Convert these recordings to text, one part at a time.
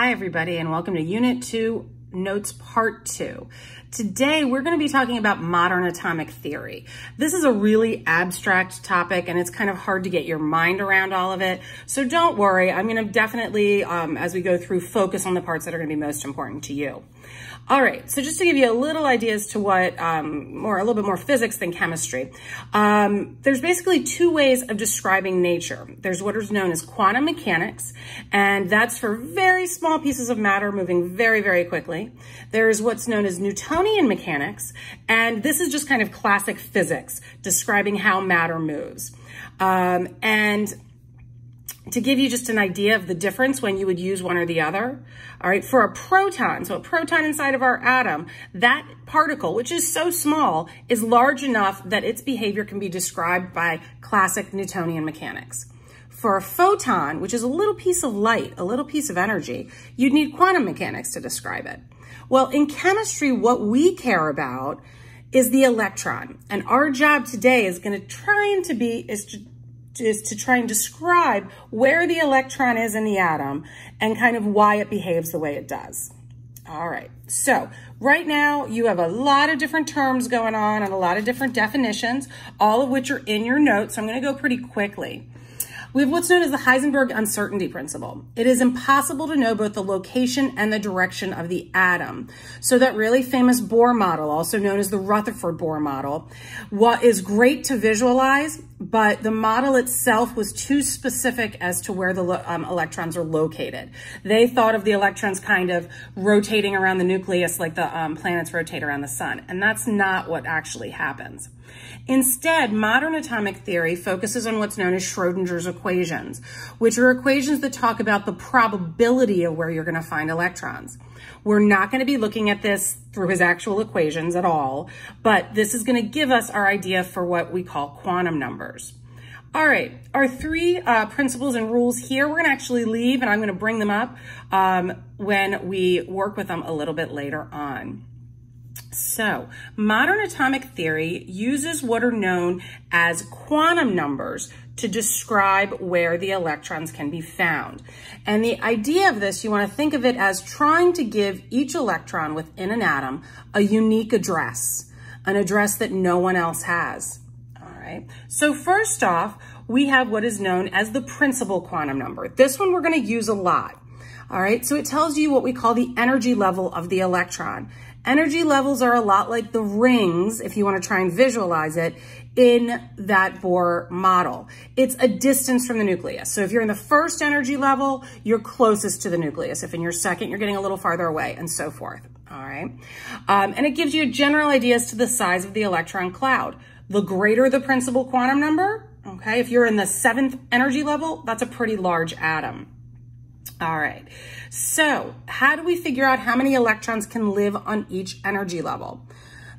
Hi, everybody, and welcome to Unit 2 Notes Part 2. Today, we're going to be talking about modern atomic theory. This is a really abstract topic, and it's kind of hard to get your mind around all of it. So don't worry, I'm going to definitely, um, as we go through, focus on the parts that are going to be most important to you. All right, so just to give you a little idea as to what, um, more, a little bit more physics than chemistry, um, there's basically two ways of describing nature. There's what is known as quantum mechanics, and that's for very small pieces of matter moving very, very quickly. There's what's known as Newtonian mechanics, and this is just kind of classic physics describing how matter moves. Um, and to give you just an idea of the difference when you would use one or the other, all right, for a proton, so a proton inside of our atom, that particle, which is so small, is large enough that its behavior can be described by classic Newtonian mechanics. For a photon, which is a little piece of light, a little piece of energy, you'd need quantum mechanics to describe it. Well, in chemistry, what we care about is the electron. And our job today is going to try and to be, is to is to try and describe where the electron is in the atom and kind of why it behaves the way it does. All right, so right now you have a lot of different terms going on and a lot of different definitions, all of which are in your notes. So I'm gonna go pretty quickly. We have what's known as the Heisenberg uncertainty principle. It is impossible to know both the location and the direction of the atom. So that really famous Bohr model, also known as the Rutherford Bohr model, what is great to visualize, but the model itself was too specific as to where the um, electrons are located. They thought of the electrons kind of rotating around the nucleus like the um, planets rotate around the sun, and that's not what actually happens. Instead, modern atomic theory focuses on what's known as Schrodinger's equations, which are equations that talk about the probability of where you're going to find electrons. We're not going to be looking at this through his actual equations at all, but this is going to give us our idea for what we call quantum numbers. All right, our three uh, principles and rules here, we're gonna actually leave and I'm gonna bring them up um, when we work with them a little bit later on. So, modern atomic theory uses what are known as quantum numbers to describe where the electrons can be found. And the idea of this, you want to think of it as trying to give each electron within an atom a unique address, an address that no one else has. All right. So first off, we have what is known as the principal quantum number. This one we're going to use a lot. All right, so it tells you what we call the energy level of the electron. Energy levels are a lot like the rings, if you want to try and visualize it, in that Bohr model. It's a distance from the nucleus. So if you're in the first energy level, you're closest to the nucleus. If in your second, you're getting a little farther away and so forth. All right. Um, and it gives you a general ideas to the size of the electron cloud. The greater the principal quantum number, okay, if you're in the seventh energy level, that's a pretty large atom. All right, so how do we figure out how many electrons can live on each energy level?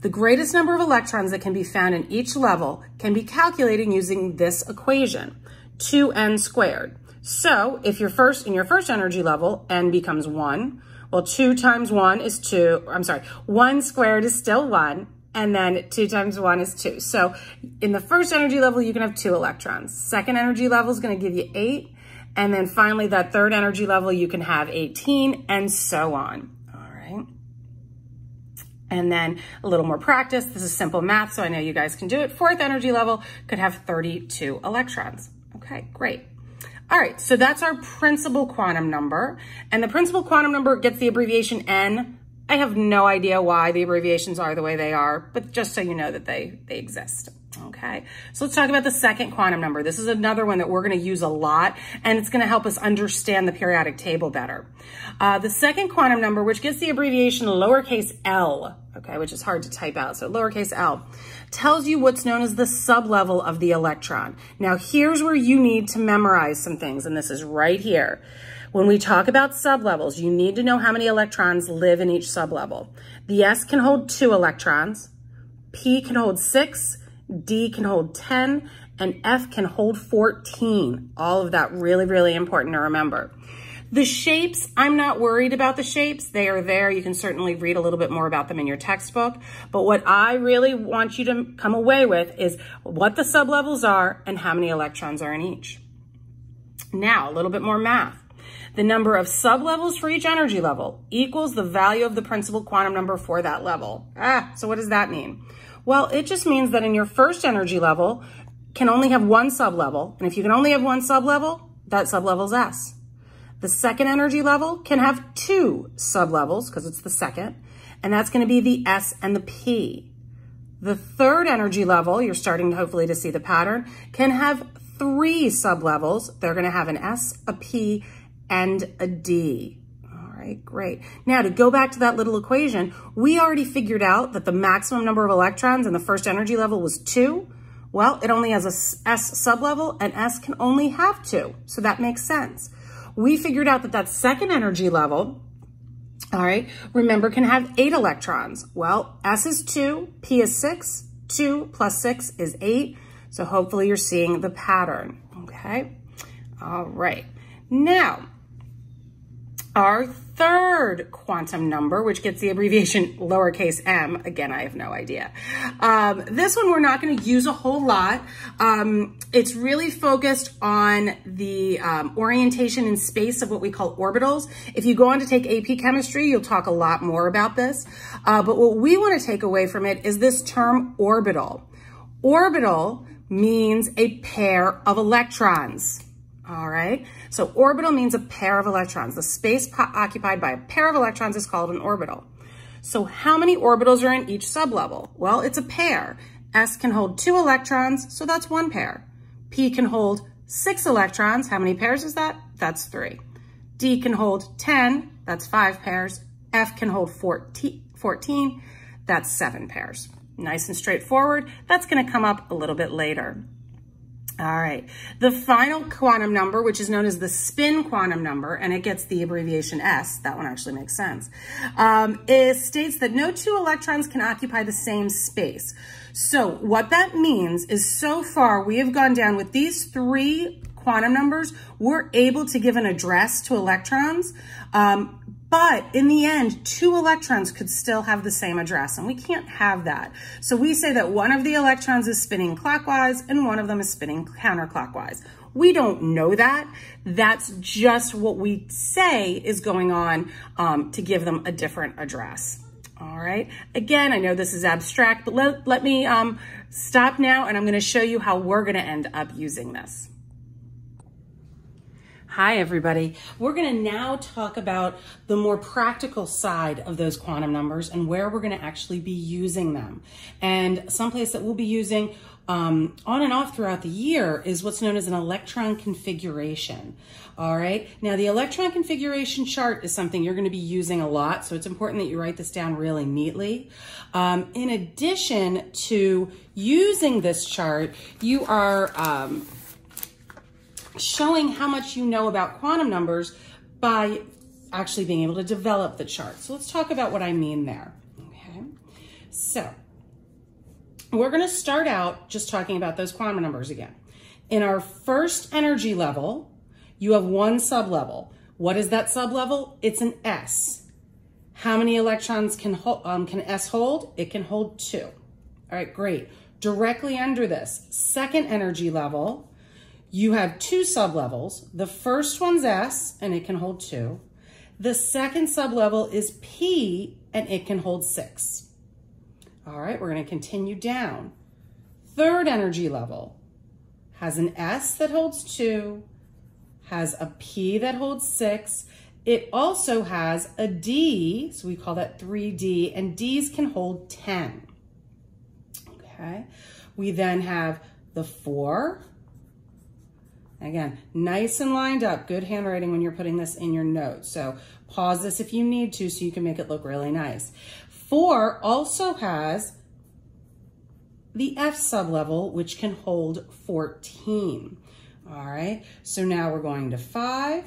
The greatest number of electrons that can be found in each level can be calculated using this equation, 2n squared. So if you're first in your first energy level, n becomes 1, well, 2 times 1 is 2, I'm sorry, 1 squared is still 1, and then 2 times 1 is 2. So in the first energy level, you can have 2 electrons. Second energy level is going to give you 8, and then finally, that third energy level, you can have 18 and so on. And then a little more practice. This is simple math, so I know you guys can do it. Fourth energy level could have 32 electrons. Okay, great. All right, so that's our principal quantum number. And the principal quantum number gets the abbreviation N. I have no idea why the abbreviations are the way they are, but just so you know that they, they exist. Okay, so let's talk about the second quantum number. This is another one that we're going to use a lot, and it's going to help us understand the periodic table better. Uh, the second quantum number, which gets the abbreviation lowercase l, okay, which is hard to type out, so lowercase l, tells you what's known as the sublevel of the electron. Now, here's where you need to memorize some things, and this is right here. When we talk about sublevels, you need to know how many electrons live in each sublevel. The S can hold two electrons, P can hold six, D can hold 10, and F can hold 14. All of that really, really important to remember. The shapes, I'm not worried about the shapes. They are there. You can certainly read a little bit more about them in your textbook. But what I really want you to come away with is what the sublevels are and how many electrons are in each. Now, a little bit more math. The number of sublevels for each energy level equals the value of the principal quantum number for that level. Ah, so what does that mean? Well, it just means that in your first energy level can only have one sublevel. And if you can only have one sublevel, that sublevel is S. The second energy level can have two sublevels because it's the second, and that's going to be the S and the P. The third energy level, you're starting hopefully to see the pattern, can have three sublevels. They're going to have an S, a P, and a D. Great. Now to go back to that little equation, we already figured out that the maximum number of electrons in the first energy level was two. Well, it only has a S sublevel and S can only have two. So that makes sense. We figured out that that second energy level, all right, remember can have eight electrons. Well, S is two, P is six, two plus six is eight. So hopefully you're seeing the pattern, okay? All right. Now, our third quantum number, which gets the abbreviation lowercase m. Again, I have no idea. Um, this one we're not going to use a whole lot. Um, it's really focused on the um, orientation in space of what we call orbitals. If you go on to take AP chemistry, you'll talk a lot more about this. Uh, but what we want to take away from it is this term orbital. Orbital means a pair of electrons. All right. So orbital means a pair of electrons. The space occupied by a pair of electrons is called an orbital. So how many orbitals are in each sublevel? Well, it's a pair. S can hold two electrons, so that's one pair. P can hold six electrons. How many pairs is that? That's three. D can hold 10, that's five pairs. F can hold 14, that's seven pairs. Nice and straightforward. That's gonna come up a little bit later. All right, the final quantum number, which is known as the spin quantum number, and it gets the abbreviation S, that one actually makes sense, um, is states that no two electrons can occupy the same space. So what that means is so far we have gone down with these three quantum numbers, we're able to give an address to electrons, um, but in the end, two electrons could still have the same address, and we can't have that. So we say that one of the electrons is spinning clockwise and one of them is spinning counterclockwise. We don't know that. That's just what we say is going on um, to give them a different address. All right. Again, I know this is abstract, but let, let me um, stop now and I'm going to show you how we're going to end up using this. Hi, everybody. We're going to now talk about the more practical side of those quantum numbers and where we're going to actually be using them. And someplace that we'll be using um, on and off throughout the year is what's known as an electron configuration. All right. Now, the electron configuration chart is something you're going to be using a lot, so it's important that you write this down really neatly. Um, in addition to using this chart, you are um, showing how much you know about quantum numbers by actually being able to develop the chart. So let's talk about what I mean there. Okay, so we're going to start out just talking about those quantum numbers again. In our first energy level, you have one sublevel. What is that sublevel? It's an S. How many electrons can, um, can S hold? It can hold two. All right, great. Directly under this, second energy level, you have two sublevels. The first one's S, and it can hold two. The second sublevel is P, and it can hold six. All right, we're going to continue down. Third energy level has an S that holds two, has a P that holds six. It also has a D, so we call that 3D, and Ds can hold 10. Okay, we then have the four, Again, nice and lined up. Good handwriting when you're putting this in your notes. So pause this if you need to so you can make it look really nice. Four also has the F sublevel, which can hold 14. All right, so now we're going to five,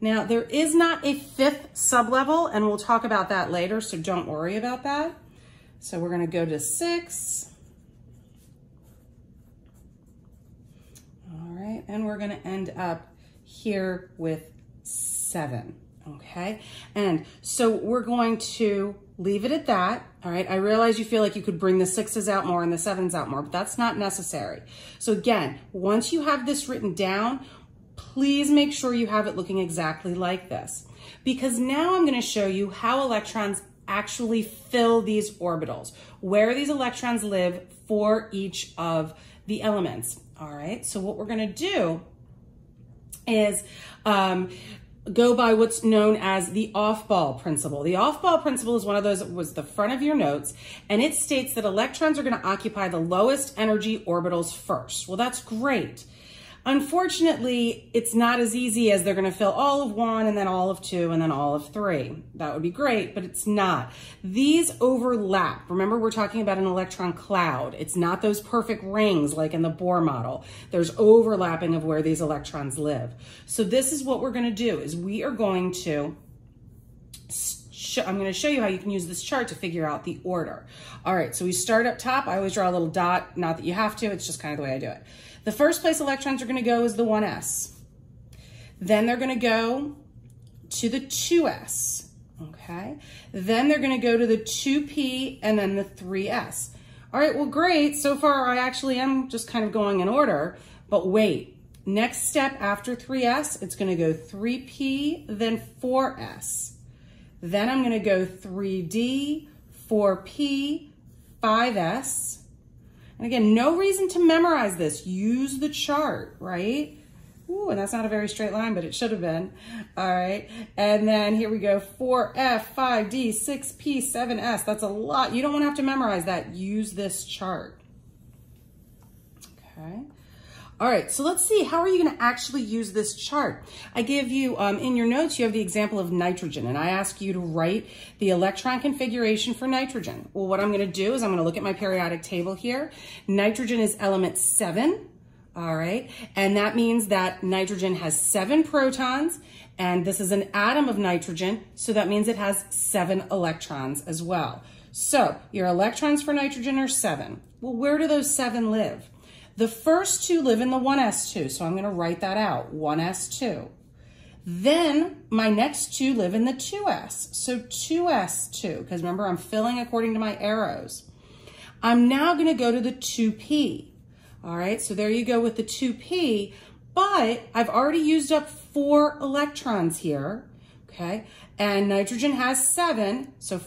Now, there is not a fifth sublevel, and we'll talk about that later, so don't worry about that. So we're gonna go to six. All right, and we're gonna end up here with seven. okay? And so we're going to leave it at that, all right? I realize you feel like you could bring the sixes out more and the sevens out more, but that's not necessary. So again, once you have this written down, please make sure you have it looking exactly like this. Because now I'm gonna show you how electrons actually fill these orbitals, where these electrons live for each of the elements, all right? So what we're gonna do is um, go by what's known as the Aufbau principle. The Aufbau principle is one of those that was the front of your notes, and it states that electrons are going to occupy the lowest energy orbitals first. Well, that's great. Unfortunately, it's not as easy as they're going to fill all of one and then all of two and then all of three. That would be great, but it's not. These overlap. Remember, we're talking about an electron cloud. It's not those perfect rings like in the Bohr model. There's overlapping of where these electrons live. So this is what we're going to do is we are going to I'm going to show you how you can use this chart to figure out the order. All right, so we start up top. I always draw a little dot, not that you have to, it's just kind of the way I do it. The first place electrons are going to go is the 1s. Then they're going to go to the 2s, okay? Then they're going to go to the 2p and then the 3s. All right, well, great. So far, I actually am just kind of going in order, but wait. Next step after 3s, it's going to go 3p, then 4s. Then I'm going to go 3d, 4p, 5s, and again, no reason to memorize this. Use the chart, right? Ooh, and that's not a very straight line, but it should have been. All right. And then here we go, 4F, 5D, 6P, 7S. That's a lot. You don't want to have to memorize that. Use this chart. Okay. All right, so let's see, how are you gonna actually use this chart? I give you, um, in your notes, you have the example of nitrogen, and I ask you to write the electron configuration for nitrogen. Well, what I'm gonna do is I'm gonna look at my periodic table here. Nitrogen is element seven, all right? And that means that nitrogen has seven protons, and this is an atom of nitrogen, so that means it has seven electrons as well. So your electrons for nitrogen are seven. Well, where do those seven live? The first two live in the 1s2, so I'm going to write that out, 1s2. Then my next two live in the 2s, so 2s2, because remember I'm filling according to my arrows. I'm now going to go to the 2p. All right, so there you go with the 2p, but I've already used up four electrons here, okay? And nitrogen has seven, so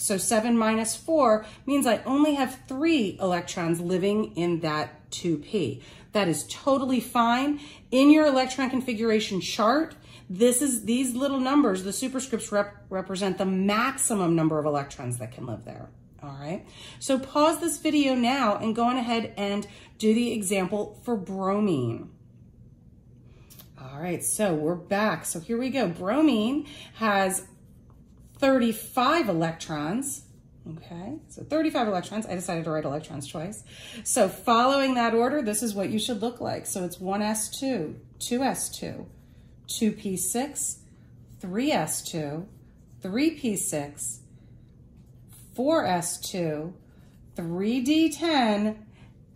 so 7 minus 4 means I only have three electrons living in that 2p. That is totally fine. In your electron configuration chart, this is these little numbers, the superscripts rep represent the maximum number of electrons that can live there. All right, so pause this video now and go on ahead and do the example for bromine. All right, so we're back. So here we go. Bromine has 35 electrons. Okay, so 35 electrons. I decided to write electrons twice. So following that order, this is what you should look like. So it's 1s2, 2s2, 2p6, 3s2, 3p6, 4s2, 3d10,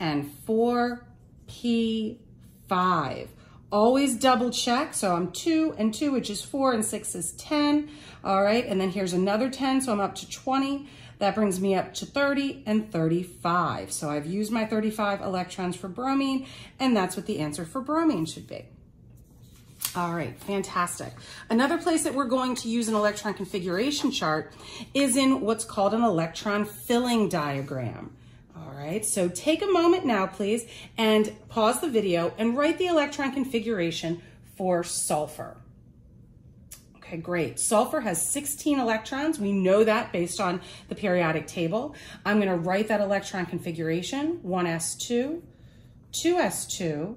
and 4p5. Always double check. So I'm two and two, which is four and six is 10. All right. And then here's another 10. So I'm up to 20. That brings me up to 30 and 35. So I've used my 35 electrons for bromine, and that's what the answer for bromine should be. All right, fantastic. Another place that we're going to use an electron configuration chart is in what's called an electron filling diagram. All right, so take a moment now, please, and pause the video and write the electron configuration for sulfur. Okay, great. Sulfur has 16 electrons. We know that based on the periodic table. I'm going to write that electron configuration, 1s2, 2s2,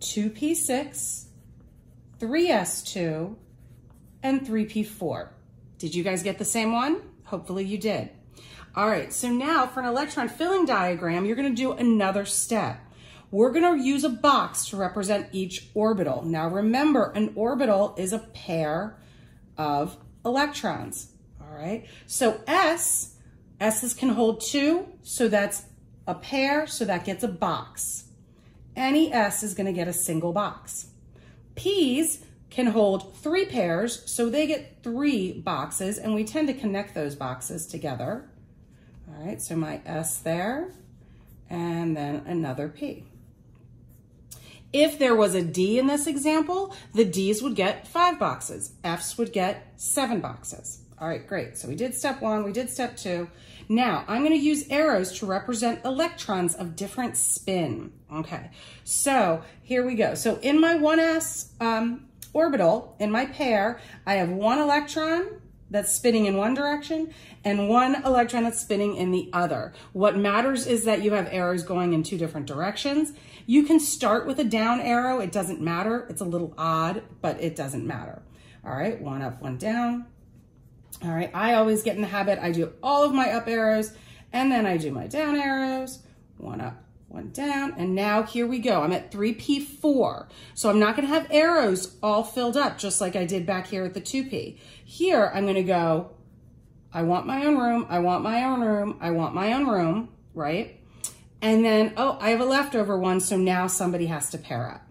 2p6, 3s2, and 3p4. Did you guys get the same one? Hopefully you did. All right, so now for an electron filling diagram, you're gonna do another step. We're gonna use a box to represent each orbital. Now remember, an orbital is a pair of electrons, all right? So S, S's can hold two, so that's a pair, so that gets a box. Any S is gonna get a single box. P's can hold three pairs, so they get three boxes, and we tend to connect those boxes together. All right, so my S there, and then another P. If there was a D in this example, the Ds would get five boxes, Fs would get seven boxes. All right, great. So we did step one, we did step two. Now I'm gonna use arrows to represent electrons of different spin. Okay, so here we go. So in my 1s um, orbital, in my pair, I have one electron that's spinning in one direction and one electron that's spinning in the other. What matters is that you have arrows going in two different directions. You can start with a down arrow. It doesn't matter. It's a little odd, but it doesn't matter. All right, one up, one down. All right, I always get in the habit, I do all of my up arrows and then I do my down arrows, one up, one down, and now here we go. I'm at 3P4. So I'm not gonna have arrows all filled up just like I did back here at the 2P. Here, I'm gonna go, I want my own room, I want my own room, I want my own room, right? And then, oh, I have a leftover one, so now somebody has to pair up.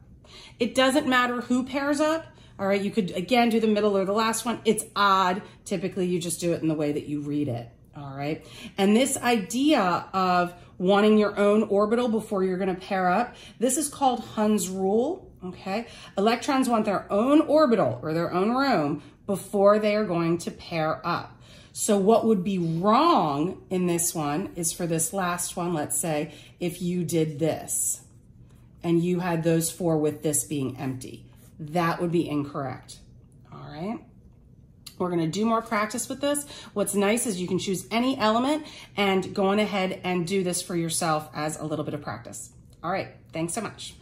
It doesn't matter who pairs up, all right? You could, again, do the middle or the last one. It's odd. Typically, you just do it in the way that you read it, all right? And this idea of wanting your own orbital before you're gonna pair up. This is called Hund's rule, okay? Electrons want their own orbital or their own room before they are going to pair up. So what would be wrong in this one is for this last one, let's say, if you did this and you had those four with this being empty, that would be incorrect, all right? We're gonna do more practice with this. What's nice is you can choose any element and go on ahead and do this for yourself as a little bit of practice. All right, thanks so much.